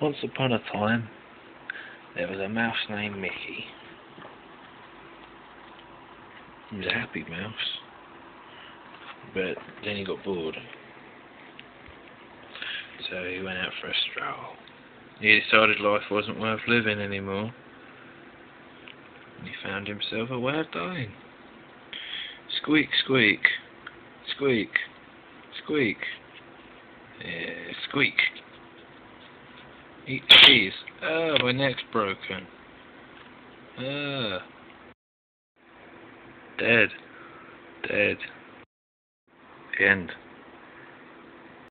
Once upon a time, there was a mouse named Mickey. He was a happy mouse, but then he got bored. So he went out for a stroll. He decided life wasn't worth living anymore. And he found himself a way of dying. Squeak, squeak, squeak, squeak, yeah, squeak. Eat cheese. Oh, my neck's broken. Ah. Dead. Dead. The end.